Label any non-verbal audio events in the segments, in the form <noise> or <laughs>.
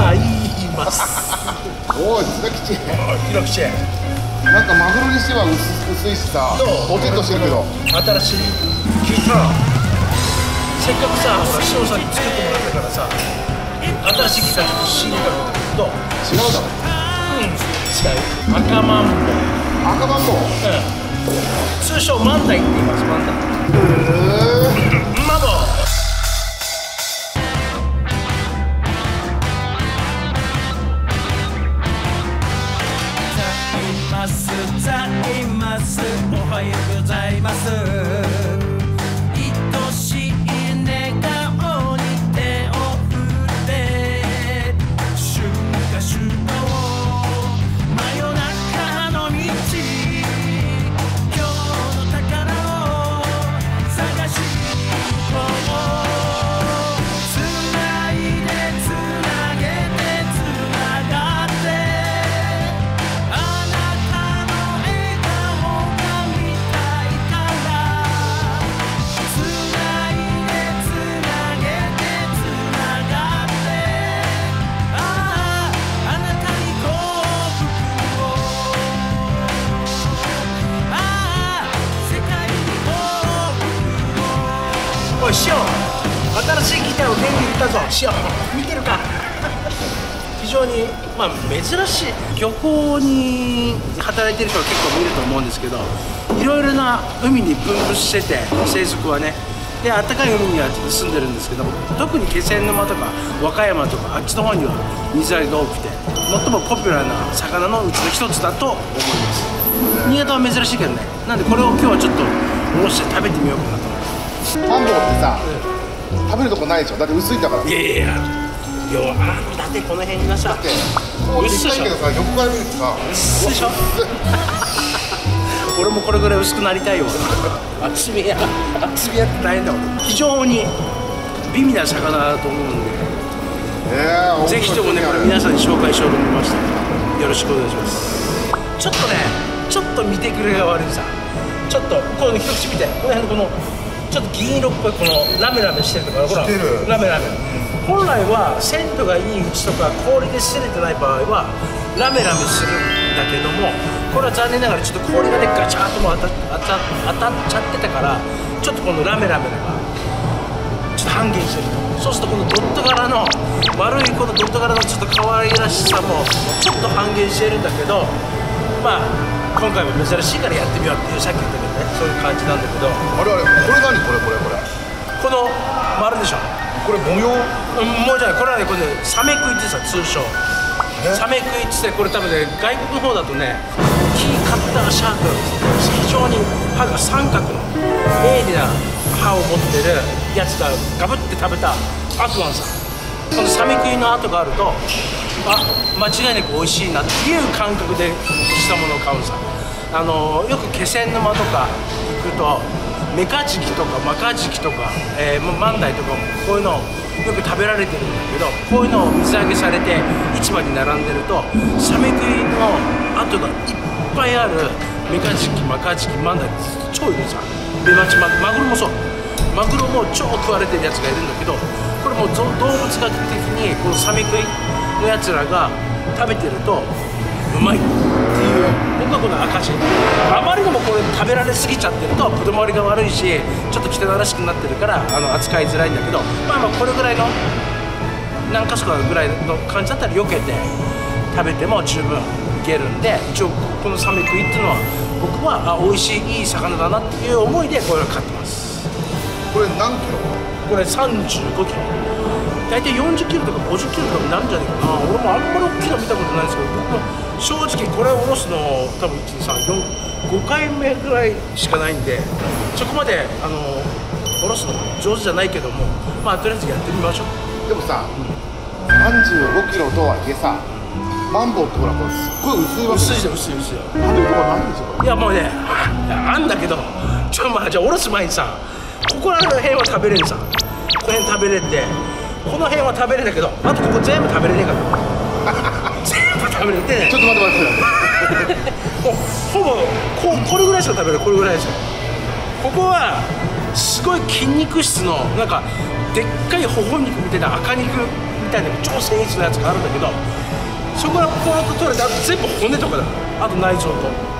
ざいます。おい津田吉ひろきちなんかマグロにしては薄薄いしさポテッとしてるけど。新しい。聞い。たらせっかくさほら塩さんに作ってもらったからさ新しい。ギターちょっと仕入れたんだけど違うだろうん違う赤マンボウ赤マンボウうん通称マンダイって言い。ますマンダイへえ珍しい漁港に働いてる人は結構見ると思うんですけどいろいろな海に分布してて生息はねで暖かい海には住んでるんですけど特に気仙沼とか和歌山とかあっちの方には水揚げが多くて最もポピュラーな魚のうちの一つだと思います。新潟は珍しいけどねなんでこれを今日はちょっとおろして食べてみようかなと。思いますマンボウってさ食べるとこないでしょ？だって薄いんだから。いやいやいや要はあだってこの辺がさだってこうでっかいけどさ横から見るとさ。薄いでしょ <laughs> 俺もこれぐらい薄くなりたいよ厚みや。厚みやって大変だもん。非常に美味な魚だと思うんで。ええぜひともねこれ皆さんに紹介しようと思いました。よろしくお願いします。ちょっとねちょっと見てくれが悪いさ。ちょっとこの一口見て。この辺のこのちょっと銀色っぽいこのラメラメしてるとかほら。ラメラメ本来は鮮度がいいうちとか氷で擦れてない場合はラメラメするんだけどもこれは残念ながらちょっと氷がねガチャーとも当た当た当たっちゃってたからちょっとこのラメラメがちょっと半減してるとそうするとこのドット柄の丸いこのドット柄のちょっと可愛らしさもちょっと半減してるんだけどまあ今回も珍しいからやってみようっていうさっき言ったけどねそういう感じなんだけどあれあれこれ何これこれこれこの丸でしょこれ模様？うんもうじゃないこれはねこれねサメクイってさ通称。え？サメクイってこれ多分ね外国の方だとねキーカッターシャーク非常に歯が三角の鋭利な歯を持ってるやつがガブって食べた悪魔さん。このサメクイの跡があるとあ間違いなく美味しいなっていう感覚でしたものを買うんさあのよく気仙沼とか行くとメカジキとかマカジキとか、えー、マンダイとかもこういうのをよく食べられてるんだけどこういうのを水揚げされて市場に並んでるとサメ食いの跡がいっぱいあるメカジキマカジキマンダイ超いるさメバチママグロもそう。マグロも超食われてるやつがいるんだけどこれもう動物学的にこのサメ食いのやつらが食べてるとうまい。っていう僕はこの証あまりにもこれ食べられすぎちゃってると子供割りが悪いしちょっと汚らしくなってるからあの扱いづらいんだけどまあまあこれぐらいの何か所かぐらいの感じだったら避けて食べても十分いけるんで一応このサメ食いっていうのは僕はあ美味しいいい魚だなっていう思いでこれを買ってます。これ何キロ？これ35キロ大体40キロとか50キロとかになるんじゃないかな。俺もあんまり大きいの見たことないんですけど僕も正直これを下ろすの多分12345回目ぐらいしかないんでそこまであの下ろすの上手じゃないけどもまあとりあえずやってみましょう。でもさ35キロとはいえさマンボウってほらこれすっごい薄いわけ薄いじゃん薄い薄いよ。食べるとこないんですよこいやもうねああんだけどちょまあじゃあ下ろす前にさここら辺は食べれるさ。この辺食べれてこの辺は食べれるんだけどあとここ全部食べれねえから。<laughs> 全部食べれてれちょっと待って待って。<laughs> ほぼこうこれぐらいしか食べれない。これぐらいですよここはすごい筋肉質のなんかでっかい頬肉みたいな赤肉みたいな超繊維質のやつがあるんだけどそこからポロッと取れてあと全部骨とかだ。あと内臓と。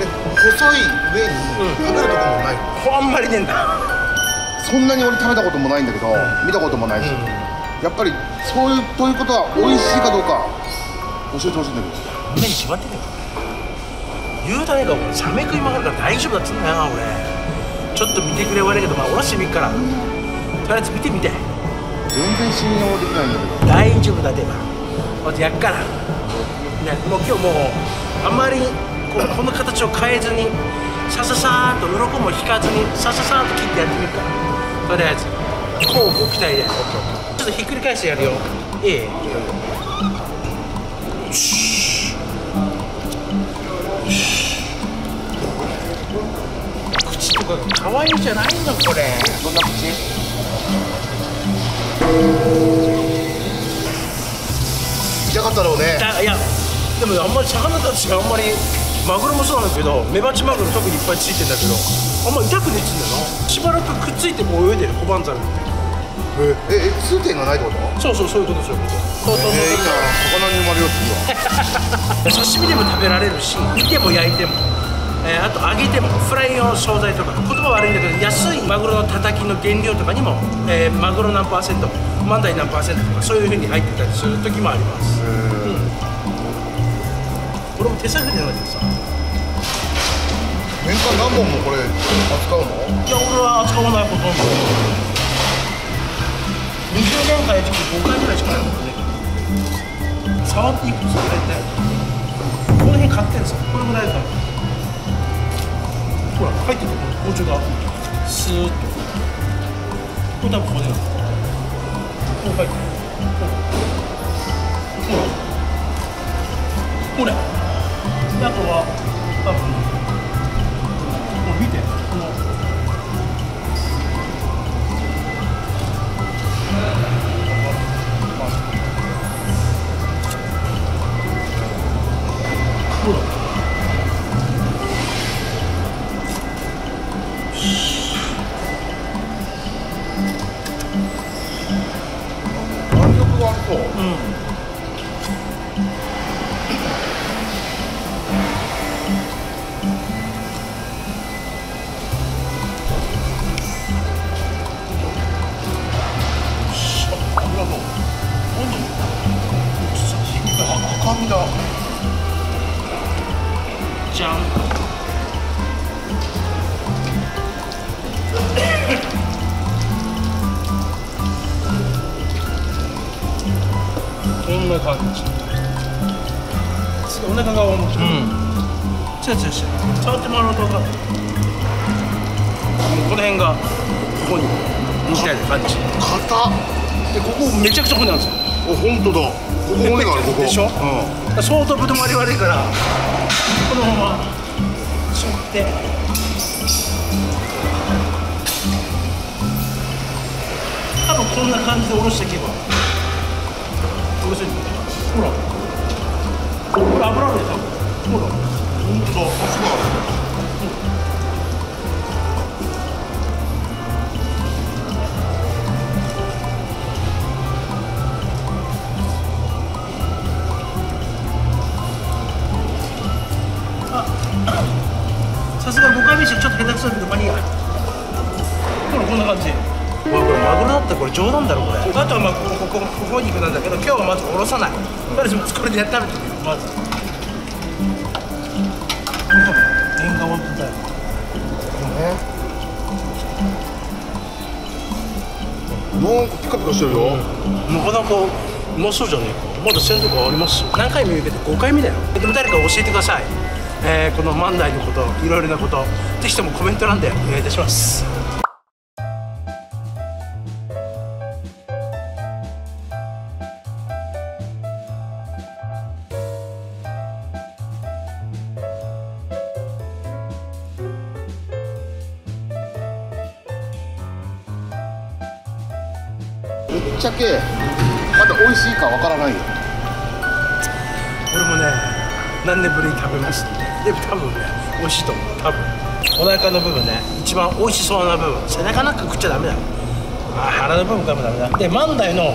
え細い上に食べるとこもない、ほんまりねえんだそんなに俺食べたこともないんだけど、見たこともないし、やっぱりそういうということは美味しいかどうか教えてほしいんだけど。目に決まってんだよ。言うたねえか俺サメ食いまがるから大丈夫だっつうんだよ俺。ちょっと見てくれ悪いけどまあおろしてみっから。とりあえず見てみて。全然信用できないんだけど。大丈夫だでば。まずやっから、ね、もう今日もうあんまりこうこの形を変えずにさささーっと鱗も引かずにさささーっと切ってやってみるからとりあえずこうご期待でちょっとひっくり返してやるよ。いいよし。口とかが可愛いじゃないのこれ。どんな口？痛かったろうね。だいやでもあんまり魚たちがあんまりマグロもそうなんだけどメバチマグロ特にいっぱいついてんだけどあんま痛くねえっつうんだよな。しばらくくっついてこう泳いでる小判ザル。ええ通点がないってこと？そうそうそういうことそういうことそうそうそう。えー、いいな魚に生まれようって <laughs> 刺身でも食べられるし煮ても焼いても、えーあと揚げてもフライ用惣菜とか言葉悪いんだけど安いマグロのたたきの原料とかにも、えーマグロ何パーセントマンダイ何パーセントとかそういうふうに入ってたりする時もあります。俺も手探りなんだけどさ年間何本もこれ扱うのいや俺は扱わないほとんど20年間やって5回ぐらいしかないもんね触っていくとさ大体この辺買ってんですよこれぐらいだほら入ってくる包丁がスーッとこれ多分骨なのこう入ってるほらほらであとは多分次お腹が重くて。うん。違う違う違う。触ってもらうと分かる。この辺がここに。みたいな感じ。硬っ。でここめちゃくちゃ骨なんですよ。お本当だ。ここ骨があるここ。でしょ？うん。相当ぶどまり悪いからこのまましょって。多分こんな感じで下ろしていけば下ろせるほらこれ油あるでしょほら本当だあすごいさすが5回目してちょっと下手くそだけどまあいいやほらこんな感じ。これこれマグロだったこれ冗談だろこれ。あとはまあここここここ肉なんだけど今日はまずおろさない。とりあえずこれでやって食べてなんかピカピカしてるよ、なかなかうまそうじゃねえか。まだ鮮度があります。よ何回も言うけど5回目だよ。でも誰か教えてください、えーこの万代のこといろいろなこと。ぜひともコメント欄でお願いいたしますぶっちゃけまだ美味しいかわからないよ。俺もね何年ぶりに食べますってでも多分ね美味しいと思う。多分。お腹の部分ね一番美味しそうな部分。背中なんか食っちゃダメだ。よあ腹の部分からもダメだ。で万代の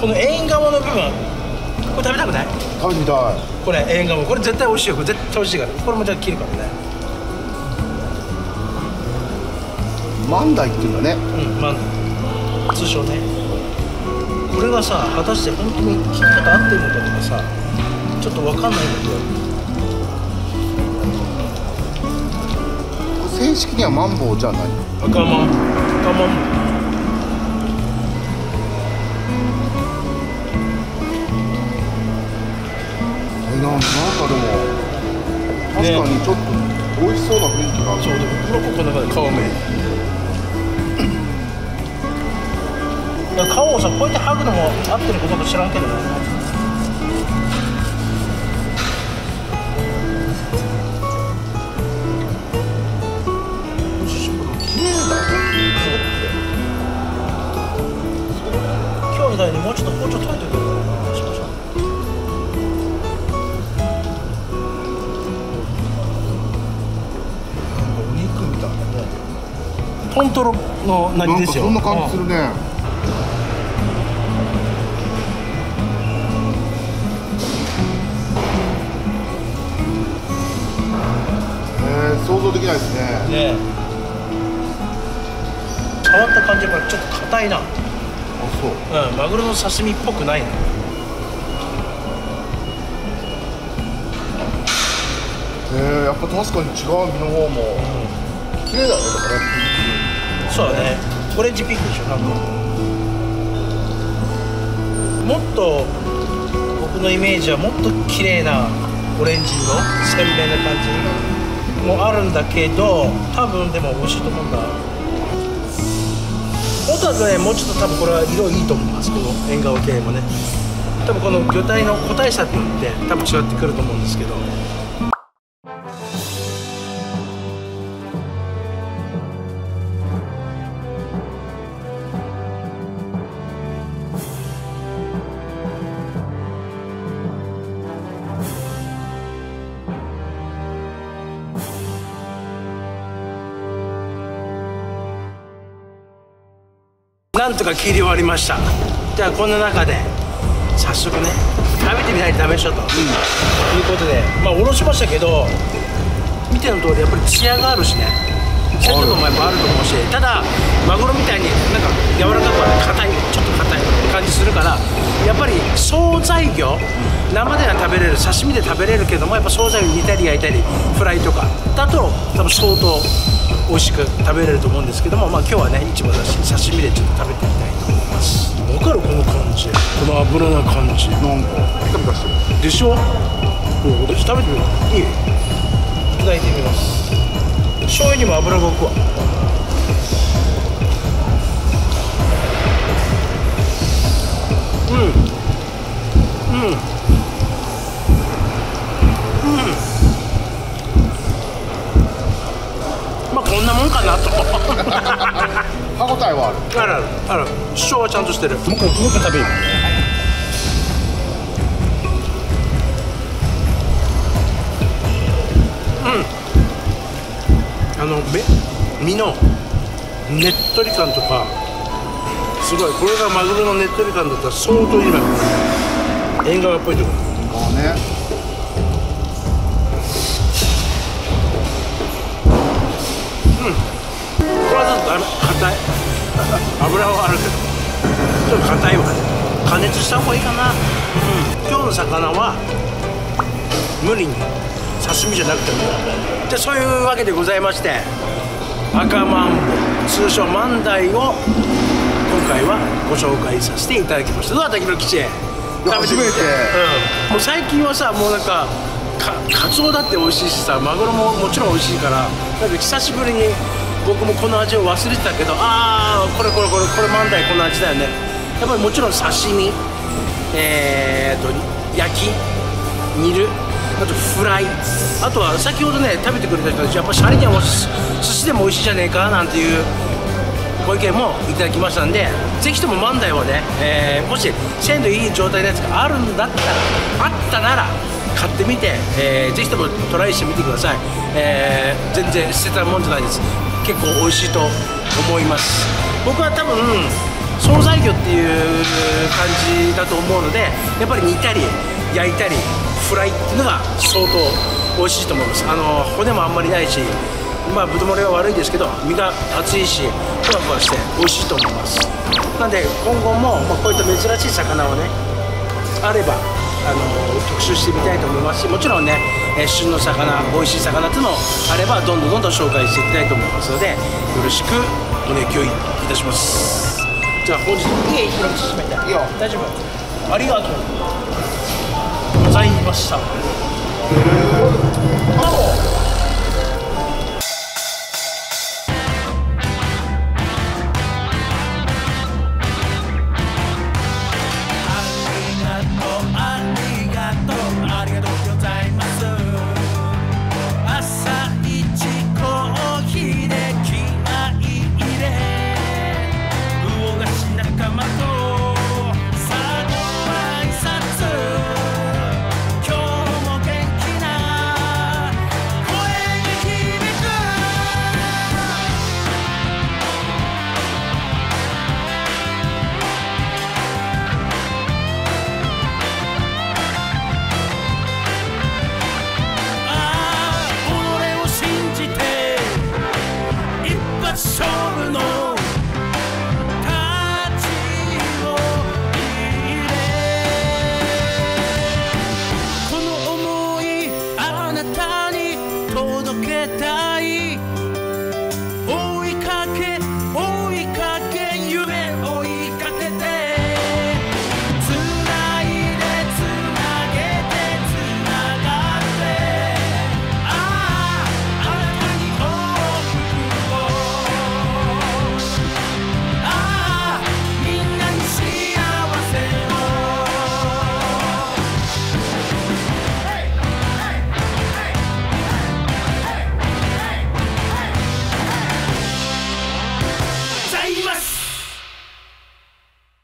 この縁側の部分。これ食べたくない？食べてみたい。これ縁側。これ絶対美味しいよ。これ絶対美味しいから。これもじゃあ切るからね。万代っていうんだね。うんまあ通称ねこれがさ果たして本当に切り方合ってるのかとかさちょっと分かんないんだけど。正式にはマンボウじゃない？赤まん赤まんえななんかでも確かにちょっと美味しそうな雰囲気がある。そうでもこの子この中で皮目いや皮をさこうやって剥ぐのも合ってることか知らんけどね綺麗だよ今日みたいにもうちょっと包丁取れてくれるかなしましょうお肉みたいなね。トントロのな何ですよ。そんな感じするね。えー、できないですね。ね触った感じやっぱりちょっと硬いな。あそう。うんマグロの刺身っぽくないねえー、やっぱ確かに違う身の方も。綺麗だねだからねそうだね。オレンジピンクでしょなんかもっと僕のイメージはもっと綺麗なオレンジ色鮮明な感じもあるんだけど多分でも美味しいと思うんだ。本当はねもうちょっと多分これは色いいと思いますこの縁側系もね。多分この魚体の個体差によって多分違ってくると思うんですけどなんとか切り終わりました。じゃあこんな中で早速ね食べてみないとダメでしょと、いうことでまあおろしましたけど見ての通りやっぱりツヤがあるしね。鮮度もやっぱあると思うしただマグロみたいになんか柔らかくは硬いちょっと硬い感じするからやっぱり惣菜魚生では食べれる刺身で食べれるけどもやっぱ惣菜を煮たり焼いたりフライとかだと多分相当美味しく食べれると思うんですけどもまあ今日はね市場だし刺身でちょっと食べてみたいと思います。わかる？この感じ。この油の感じ。なんか。ピカピカしてるでしょ？うん私食べてみよう。いい。いただいてみます。醤油にも油が浮くわうん。うん。こんなもんかなと。歯応えはある。あるある。ある。主張はちゃんとしてる。もう一回食べるあのめ身のねっとり感とかすごいこれがマグロのねっとり感だったら相当いいわ。縁側っぽいとこまあねこれはちょっとダメ硬い。油はあるけどちょっと硬いわ。加熱した方がいいかな、うん、今日の魚は無理に刺身じゃなくてもじゃあそういうわけでございまして赤マンボウ通称万代を今回はご紹介させていただきました。どうだった木の吉食べてみて。うん、もう最近はさもうなんかかカツオだって美味しいしさマグロももちろん美味しいからなんか久しぶりに僕もこの味を忘れてたけどああこれこれこれこれ万代この味だよね。やっぱりもちろん刺身えー、と焼き煮るあとフライあとは先ほどね食べてくれた人たちやっぱシャリにはも寿司でも美味しいじゃねえかなんていうご意見もいただきましたんでぜひとも万代をね、えーもし鮮度いい状態のやつがあるんだったらあったなら買ってみて、えーぜひともトライしてみてください、えー全然捨てたもんじゃないです。結構美味しいと思います。僕は多分惣菜魚っていう感じだと思うのでやっぱり煮たり焼いたりフライっていうのが相当美味しいと思います。あの骨もあんまりないしまあぶどう漏れは悪いですけど身が厚いしふわふわして美味しいと思います。なんで今後も、まあ、こういった珍しい魚をねあればあの特集してみたいと思いますしもちろんね、えー旬の魚美味しい魚っていうのもあればどんどんどんどん紹介していきたいと思いますのでよろしくお願いいたします。じゃあ本日いい広口閉めていいよ大丈夫。ありがとうございました